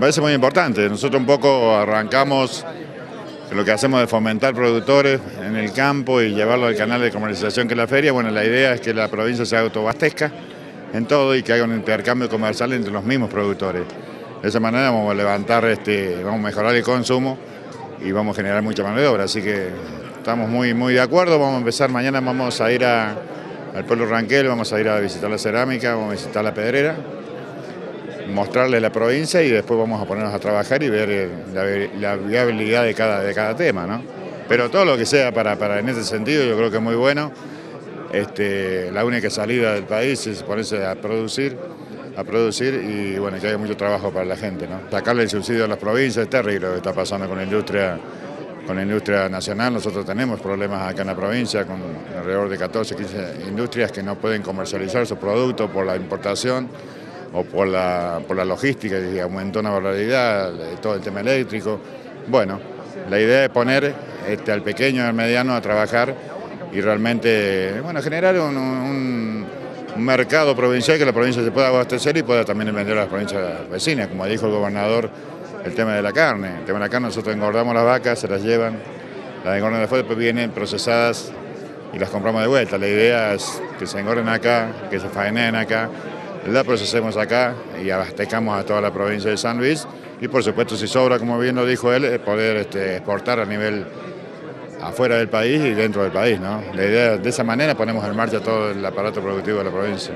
Me parece muy importante. Nosotros un poco arrancamos lo que hacemos de fomentar productores en el campo y llevarlo al canal de comercialización que es la feria. Bueno, la idea es que la provincia se autobastezca en todo y que haya un intercambio comercial entre los mismos productores. De esa manera vamos a levantar, este, vamos a mejorar el consumo y vamos a generar mucha mano de obra. Así que estamos muy, muy de acuerdo. Vamos a empezar mañana, vamos a ir al pueblo Ranquel, vamos a ir a visitar la cerámica, vamos a visitar la pedrera mostrarle la provincia y después vamos a ponernos a trabajar y ver eh, la, viabilidad de cada, de cada tema, ¿no? Pero todo lo que sea para, para en ese sentido yo creo que es muy bueno. Este, la única salida del país es ponerse a producir, a producir y bueno, que haya mucho trabajo para la gente, ¿no? Sacarle el subsidio a las provincias es terrible lo que está pasando con la industria con la industria nacional. Nosotros tenemos problemas acá en la provincia con alrededor de 14, 15 industrias que no pueden comercializar sus productos por la importación o por la, por la logística, que aumentó una barbaridad, todo el tema eléctrico. Bueno, la idea es poner este, al pequeño y al mediano a trabajar y realmente bueno, generar un, mercado provincial que la provincia se pueda abastecer y pueda también vender a las provincias vecinas, como dijo el gobernador, el tema de la carne. El tema de la carne, nosotros engordamos las vacas, se las llevan, las engordan después, después vienen procesadas y las compramos de vuelta. La idea es que se engorden acá, que se faenen acá la procesemos acá y abastezcamos a toda la provincia de San Luis y por supuesto si sobra, como bien lo dijo él, poder este, exportar a nivel afuera del país y dentro del país. ¿no? La idea de esa manera ponemos en marcha todo el aparato productivo de la provincia.